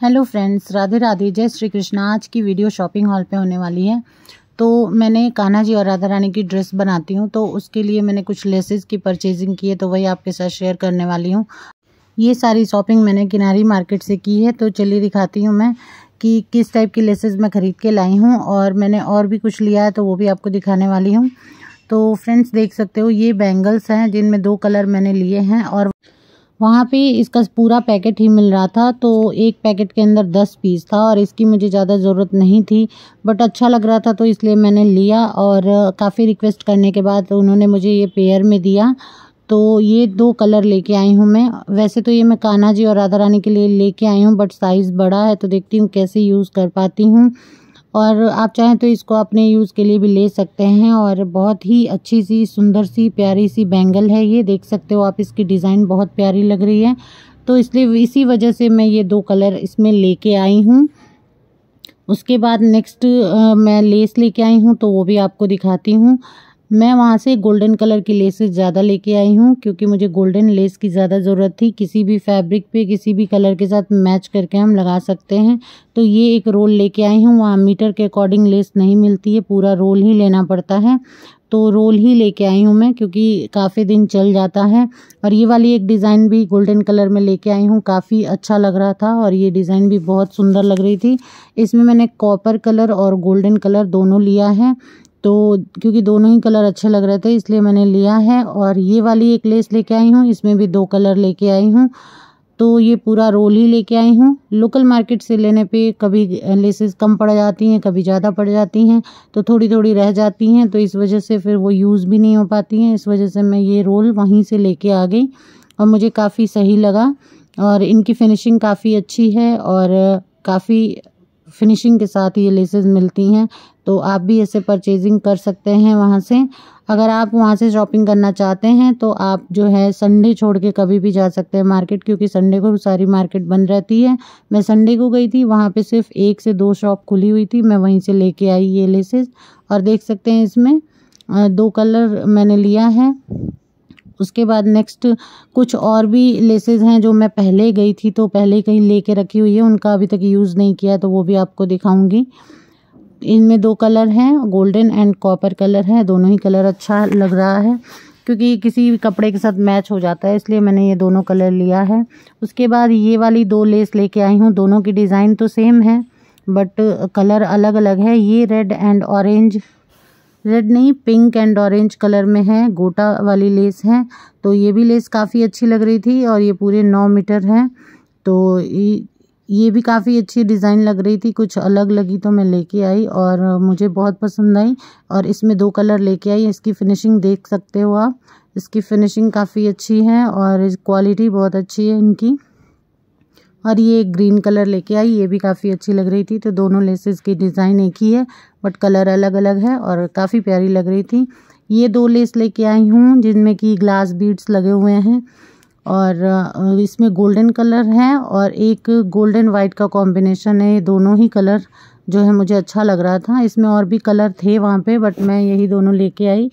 Hello friends Radhe Radhe. जय श्री कृष्णा. आज की वीडियो शॉपिंग हॉल पे होने वाली है. तो मैंने कान्हा जी और राधा रानी की ड्रेस बनाती हूँ तो उसके लिए मैंने कुछ लेसेस की परचेजिंग की है तो वही आपके साथ शेयर करने वाली हूँ। ये सारी शॉपिंग मैंने किनारी मार्केट से की है तो चलिए दिखाती हूँ मैं कि किस टाइप की लेसेस मैं ख़रीद के लाई हूँ, और मैंने और भी कुछ लिया है तो वो भी आपको दिखाने वाली हूँ। तो फ्रेंड्स देख सकते हो, ये बैंगल्स हैं, जिनमें दो कलर मैंने लिए हैं, और वहाँ पे इसका पूरा पैकेट ही मिल रहा था तो एक पैकेट के अंदर दस पीस था और इसकी मुझे ज़्यादा ज़रूरत नहीं थी, बट अच्छा लग रहा था तो इसलिए मैंने लिया और काफ़ी रिक्वेस्ट करने के बाद उन्होंने मुझे ये पेयर में दिया। तो ये दो कलर लेके आई हूँ मैं। वैसे तो ये मैं कान्हा जी और राधा रानी के लिए लेके आई हूँ, बट साइज़ बड़ा है तो देखती हूँ कैसे यूज़ कर पाती हूँ। और आप चाहें तो इसको अपने यूज़ के लिए भी ले सकते हैं और बहुत ही अच्छी सी, सुंदर सी, प्यारी सी बैंगल है ये। देख सकते हो आप, इसकी डिज़ाइन बहुत प्यारी लग रही है। तो इसलिए इसी वजह से मैं ये दो कलर इसमें लेके आई हूँ। उसके बाद नेक्स्ट मैं लेस लेके आई हूँ तो वो भी आपको दिखाती हूँ। मैं वहाँ से गोल्डन कलर की लेसेस ज़्यादा लेके आई हूँ, क्योंकि मुझे गोल्डन लेस की ज़्यादा ज़रूरत थी। किसी भी फैब्रिक पे, किसी भी कलर के साथ मैच करके हम लगा सकते हैं। तो ये एक रोल लेके आई हूँ, वहाँ मीटर के अकॉर्डिंग लेस नहीं मिलती है, पूरा रोल ही लेना पड़ता है। तो रोल ही लेके आई हूँ मैं, क्योंकि काफ़ी दिन चल जाता है। और ये वाली एक डिज़ाइन भी गोल्डन कलर में लेके आई हूँ, काफ़ी अच्छा लग रहा था और ये डिज़ाइन भी बहुत सुंदर लग रही थी। इसमें मैंने कॉपर कलर और गोल्डन कलर दोनों लिया है। तो क्योंकि दोनों ही कलर अच्छे लग रहे थे, इसलिए मैंने लिया है। और ये वाली एक लेस लेके आई हूँ, इसमें भी दो कलर लेके आई हूँ। तो ये पूरा रोल ही लेके आई हूँ। लोकल मार्केट से लेने पे कभी लेसेस कम पड़ जाती हैं, कभी ज़्यादा पड़ जाती हैं तो थोड़ी थोड़ी रह जाती हैं तो इस वजह से फिर वो यूज़ भी नहीं हो पाती हैं। इस वजह से मैं ये रोल वहीं से लेके आ गई और मुझे काफ़ी सही लगा। और इनकी फिनिशिंग काफ़ी अच्छी है और काफ़ी फिनिशिंग के साथ ये लेसेस मिलती हैं। तो आप भी ऐसे परचेजिंग कर सकते हैं वहाँ से। अगर आप वहाँ से शॉपिंग करना चाहते हैं तो आप जो है संडे छोड़ के कभी भी जा सकते हैं मार्केट क्योंकि संडे को सारी मार्केट बंद रहती है। मैं संडे को गई थी, वहाँ पे सिर्फ़ एक से दो शॉप खुली हुई थी। मैं वहीं से लेके आई ये लेसेस और देख सकते हैं इसमें दो कलर मैंने लिया है। उसके बाद नेक्स्ट कुछ और भी लेसेस हैं जो मैं पहले गई थी तो पहले कहीं लेके रखी हुई है। उनका अभी तक यूज़ नहीं किया तो वो भी आपको दिखाऊँगी। इनमें दो कलर हैं, गोल्डन एंड कॉपर कलर है, दोनों ही कलर अच्छा लग रहा है, क्योंकि किसी कपड़े के साथ मैच हो जाता है, इसलिए मैंने ये दोनों कलर लिया है। उसके बाद ये वाली दो लेस लेके आई हूँ, दोनों की डिज़ाइन तो सेम है, बट कलर अलग अलग है, ये रेड एंड ऑरेंज, रेड नहीं, पिंक एंड ऑरेंज कलर में है, गोटा वाली लेस है तो ये भी लेस काफ़ी अच्छी लग रही थी, और ये पूरे नौ मीटर है तो ये भी काफ़ी अच्छी डिज़ाइन लग रही थी, कुछ अलग लगी तो मैं लेके आई और मुझे बहुत पसंद आई और इसमें दो कलर लेके आई। इसकी फिनिशिंग देख सकते हो आप। इसकी फिनिशिंग काफ़ी अच्छी है और क्वालिटी बहुत अच्छी है इनकी। और ये एक ग्रीन कलर लेके आई, ये भी काफ़ी अच्छी लग रही थी। तो दोनों लेसेस की डिज़ाइन एक ही है, बट कलर अलग अलग है और काफ़ी प्यारी लग रही थी। ये दो लेस लेके आई हूँ, जिनमें कि ग्लास बीड्स लगे हुए हैं। और इसमें गोल्डन कलर है और एक गोल्डन वाइट का कॉम्बिनेशन है। ये दोनों ही कलर जो है मुझे अच्छा लग रहा था। इसमें और भी कलर थे वहाँ पे, बट मैं यही दोनों लेके आई।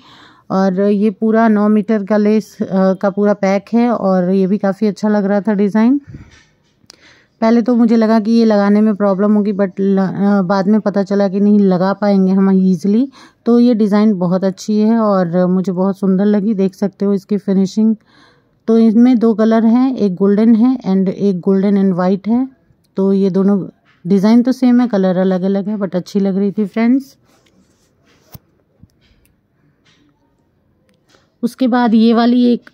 और ये पूरा नौ मीटर का लेस का पूरा पैक है और ये भी काफ़ी अच्छा लग रहा था डिज़ाइन। पहले तो मुझे लगा कि ये लगाने में प्रॉब्लम होगी, बट बाद में पता चला कि नहीं, लगा पाएँगे हम ईज़िली तो ये डिज़ाइन बहुत अच्छी है और मुझे बहुत सुंदर लगी। देख सकते हो इसकी फिनिशिंग तो इसमें दो कलर हैं, एक गोल्डन है एंड एक गोल्डन एंड वाइट है। तो ये दोनों डिज़ाइन तो सेम है, कलर अलग अलग है बट अच्छी लग रही थी फ्रेंड्स उसके बाद ये वाली एक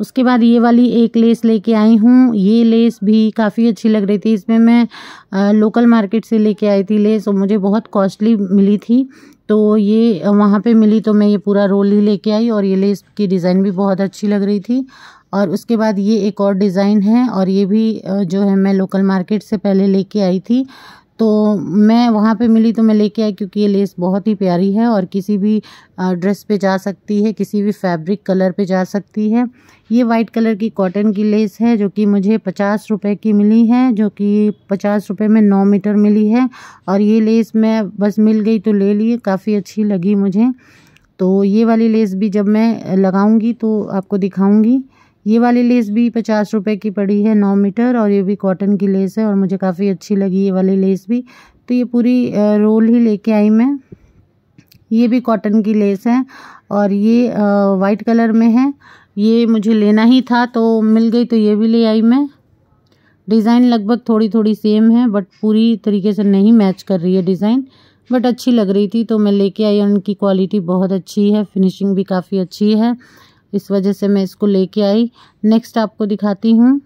उसके बाद ये वाली एक लेस लेके आई हूँ। ये लेस भी काफ़ी अच्छी लग रही थी। इसमें मैं आ, लोकल मार्केट से लेके आई थी लेस और मुझे बहुत कॉस्टली मिली थी। तो ये वहाँ पे मिली तो मैं ये पूरा रोल ही लेके आई और ये लेस की डिज़ाइन भी बहुत अच्छी लग रही थी। और उसके बाद ये एक और डिज़ाइन है और ये भी जो है मैं लोकल मार्केट से पहले लेके आई थी। तो मैं वहाँ पे मिली तो मैं लेके आई क्योंकि ये लेस बहुत ही प्यारी है और किसी भी ड्रेस पे जा सकती है, किसी भी फैब्रिक कलर पे जा सकती है। ये वाइट कलर की कॉटन की लेस है जो कि मुझे पचास रुपए की मिली है, जो कि पचास रुपए में नौ मीटर मिली है और ये लेस मैं बस मिल गई तो ले लिए, काफ़ी अच्छी लगी मुझे। तो ये वाली लेस भी जब मैं लगाऊँगी तो आपको दिखाऊँगी। ये वाली लेस भी पचास रुपए की पड़ी है, नौ मीटर, और ये भी कॉटन की लेस है, और मुझे काफ़ी अच्छी लगी ये वाली लेस भी। तो ये पूरी रोल ही लेके आई मैं। ये भी कॉटन की लेस है, और ये वाइट कलर में है। ये मुझे लेना ही था तो मिल गई तो ये भी ले आई मैं। डिज़ाइन लगभग थोड़ी थोड़ी सेम है बट पूरी तरीके से नहीं मैच कर रही है डिज़ाइन बट अच्छी लग रही थी तो मैं लेके आई उनकी क्वालिटी बहुत अच्छी है फिनिशिंग भी काफ़ी अच्छी है। इस वजह से मैं इसको लेके आई। नेक्स्ट आपको दिखाती हूँ।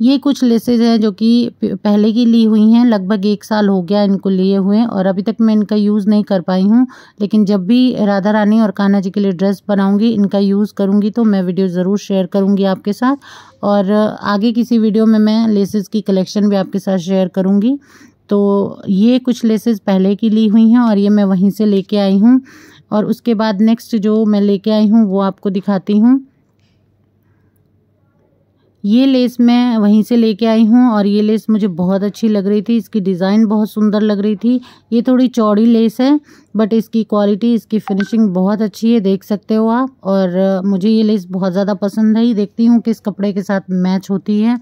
ये कुछ लेसेज हैं जो कि पहले की ली हुई हैं, लगभग एक साल हो गया इनको लिए हुए और अभी तक मैं इनका यूज़ नहीं कर पाई हूँ। लेकिन जब भी राधा रानी और कान्हा जी के लिए ड्रेस बनाऊँगी, इनका यूज़ करूँगी तो मैं वीडियो ज़रूर शेयर करूँगी आपके साथ। और आगे किसी वीडियो में मैं लेसेस की कलेक्शन भी आपके साथ शेयर करूँगी। तो ये कुछ लेसेस पहले की ली हुई हैं और ये मैं वहीं से लेके आई हूँ। और उसके बाद नेक्स्ट जो मैं लेके आई हूँ, वो आपको दिखाती हूँ। ये लेस मैं वहीं से लेके आई हूँ और ये लेस मुझे बहुत अच्छी लग रही थी। इसकी डिज़ाइन बहुत सुंदर लग रही थी। ये थोड़ी चौड़ी लेस है बट इसकी क्वालिटी इसकी फिनिशिंग बहुत अच्छी है, देख सकते हो आप। और मुझे ये लेस बहुत ज़्यादा पसंद है। देखती हूँ किस कपड़े के साथ मैच होती है।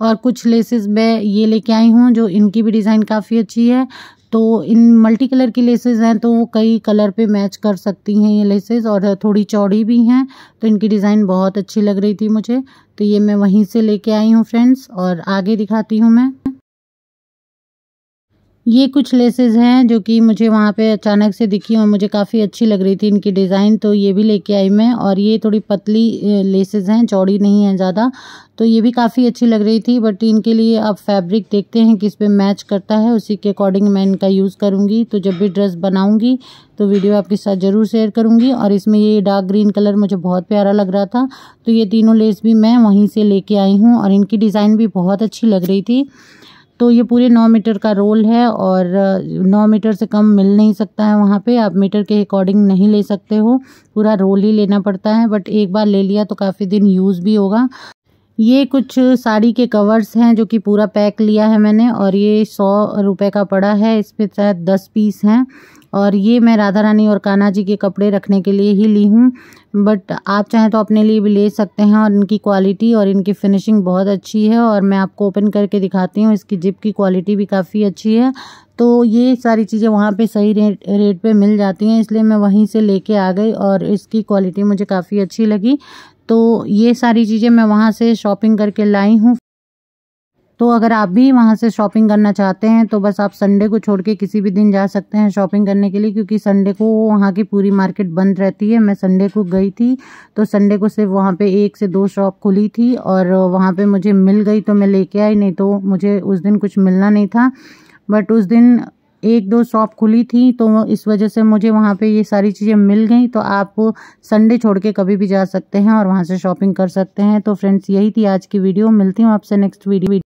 और कुछ लेसेस मैं ये लेके आई हूँ जो इनकी भी डिज़ाइन काफ़ी अच्छी है। तो इन मल्टी कलर की लेसेस हैं तो वो कई कलर पे मैच कर सकती हैं ये लेसेस और थोड़ी चौड़ी भी हैं तो इनकी डिज़ाइन बहुत अच्छी लग रही थी मुझे। तो ये मैं वहीं से लेके आई हूँ फ्रेंड्स और आगे दिखाती हूँ मैं। ये कुछ लेसेस हैं जो कि मुझे वहाँ पे अचानक से दिखी और मुझे काफ़ी अच्छी लग रही थी इनकी डिज़ाइन तो ये भी लेके आई मैं। और ये थोड़ी पतली लेसेस हैं, चौड़ी नहीं है ज़्यादा तो ये भी काफ़ी अच्छी लग रही थी। बट इनके लिए अब फैब्रिक देखते हैं किस पे मैच करता है, उसी के अकॉर्डिंग मैं इनका यूज़ करूँगी। तो जब भी ड्रेस बनाऊँगी तो वीडियो आपके साथ ज़रूर शेयर करूँगी। और इसमें ये डार्क ग्रीन कलर मुझे बहुत प्यारा लग रहा था तो ये तीनों लेस भी मैं वहीं से लेके आई हूँ और इनकी डिज़ाइन भी बहुत अच्छी लग रही थी। तो ये पूरे नौ मीटर का रोल है और नौ मीटर से कम मिल नहीं सकता है वहाँ पे। आप मीटर के अकॉर्डिंग नहीं ले सकते हो। पूरा रोल ही लेना पड़ता है, बट एक बार ले लिया तो काफ़ी दिन यूज़ भी होगा। ये कुछ साड़ी के कवर्स हैं जो कि पूरा पैक लिया है मैंने और ये सौ रुपये का पड़ा है। इस पर शायद दस पीस हैं और ये मैं राधा रानी और कान्हा जी के कपड़े रखने के लिए ही ली हूँ। बट आप चाहें तो अपने लिए भी ले सकते हैं और इनकी क्वालिटी और इनकी फिनिशिंग बहुत अच्छी है और मैं आपको ओपन करके दिखाती हूँ, इसकी जिप की क्वालिटी भी काफ़ी अच्छी है। तो ये सारी चीज़ें वहाँ पे सही रेट रेट पर मिल जाती हैं, इसलिए मैं वहीं से लेके आ गई और इसकी क्वालिटी मुझे काफ़ी अच्छी लगी। तो ये सारी चीज़ें मैं वहाँ से शॉपिंग करके लाई हूँ। तो अगर आप भी वहाँ से शॉपिंग करना चाहते हैं तो बस आप संडे को छोड़ के किसी भी दिन जा सकते हैं शॉपिंग करने के लिए, क्योंकि संडे को वहाँ की पूरी मार्केट बंद रहती है। मैं संडे को गई थी तो संडे को सिर्फ़ वहाँ पे एक से दो शॉप खुली थी और वहाँ पे मुझे मिल गई तो मैं लेके आई, नहीं तो मुझे उस दिन कुछ मिलना नहीं था। बट उस दिन एक दो शॉप खुली थी तो इस वजह से मुझे वहाँ पे ये सारी चीज़ें मिल गई। तो आप संडे छोड़ के कभी भी जा सकते हैं और वहाँ से शॉपिंग कर सकते हैं। तो फ्रेंड्स यही थी आज की वीडियो मिलती हूँ आपसे नेक्स्ट वीडियो